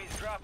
Enemies dropping.